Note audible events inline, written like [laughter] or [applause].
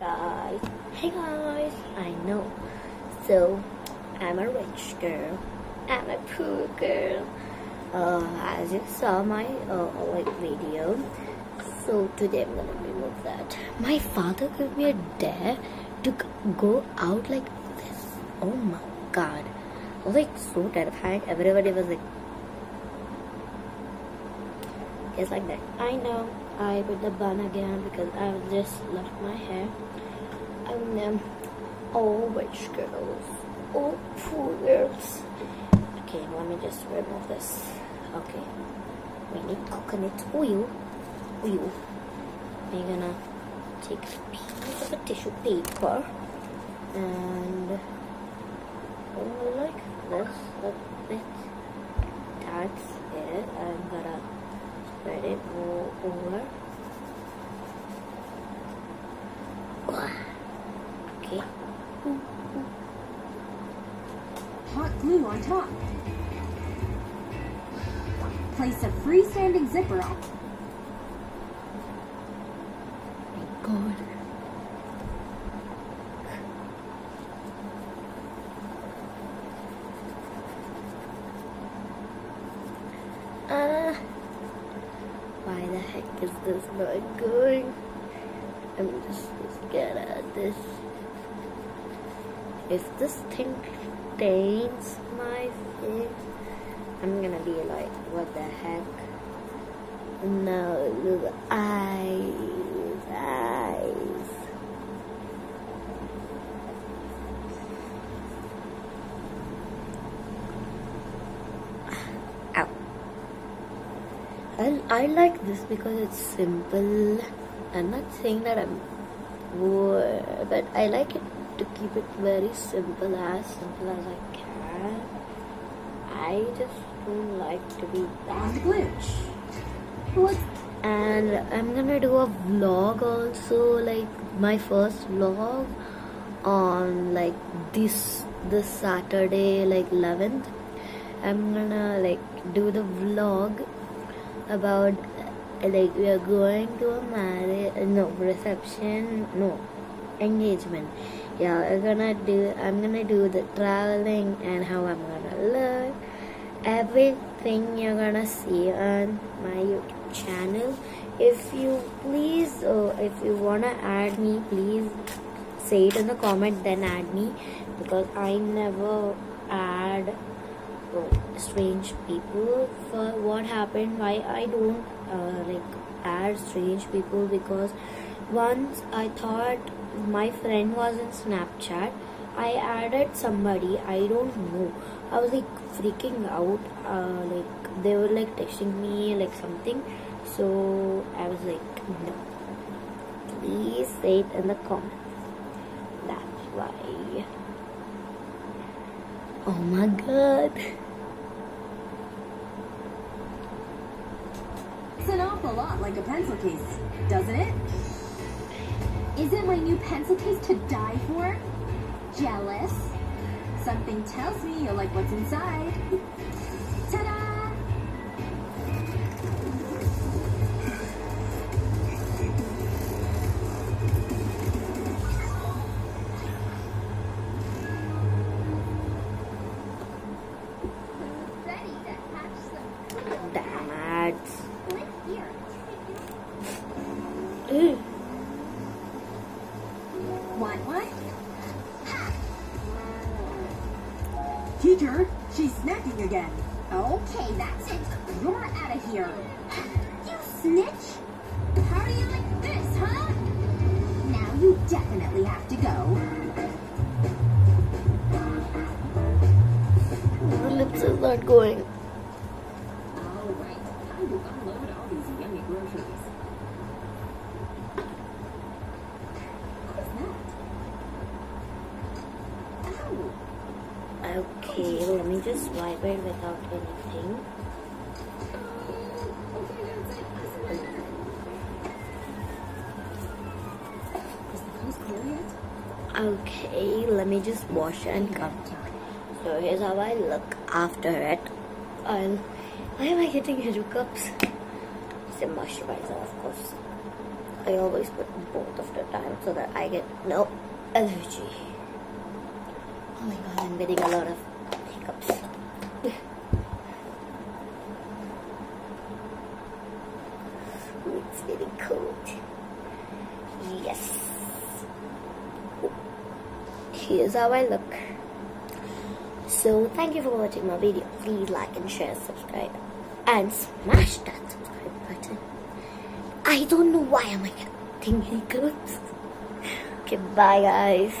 guys hey guys. I know. So i'm a rich girl. I'm a poor girl. Uh, as you saw my uh, video so today i'm gonna remove that. My father gave me a dare to go out like this. Oh my god. It was like so terrifying. Everybody was like it's like that. I know i put the bun again because i just left my hair. And then all rich girls all poor girls. Okay let me just remove this. Okay. We need coconut oil. Oil. We're gonna take a piece of a tissue paper and like this a bit that's spread it all over okay Hot glue on top. Place a freestanding zipper on. god uh, why the heck is this not going? I'm just scared at this. If this thing stains my face, I'm gonna be like, what the heck? No, eyes, eyes. I, I like this because it's simple. I'm not saying that I'm poor, but I like it to keep it very simple, as simple as I can. I just don't like to be On that the glue. what and i'm gonna do a vlog also like my first vlog on like this this saturday like 11th i'm gonna like do the vlog about like we are going to a marriage no reception no engagement. Yeah we're gonna do i'm gonna do the traveling and how i'm gonna look. Everything you're gonna see on my youtube channel. If you please uh, if you wanna add me please say it in the comment then add me because i never add strange people. For what happened why i don't uh, like add strange people because once i thought my friend was in snapchat i added somebody i don't know. I was like freaking out uh, like they were like texting me like something. So i was like no. Please say it in the comments. That's why oh my god It's an awful lot like a pencil case, doesn't it? Isn't my new pencil case to die for? Jealous? Something tells me you'll like what's inside. Ta-da! Want one? Teacher, she's snacking again. Okay, that's it. You're out of here. You snitch. How do you like this, huh? Now you definitely have to go. the lips is not going All right, time to unload all these yummy groceries. What's that? Ow. Okay let me just wipe it without anything Okay, let me just wash and come. So here's how I look after it. I'll. Why am I getting hiccups? It's a moisturizer, of course. I always put both of the time so that I get no allergy. Oh my god, I'm getting a lot of hiccups. [laughs] It's getting cold. Yes. Here's how I look. So thank you for watching my video. Please like and share, subscribe, and smash that subscribe button. I don't know why I'm I getting hiccups. Okay, bye guys.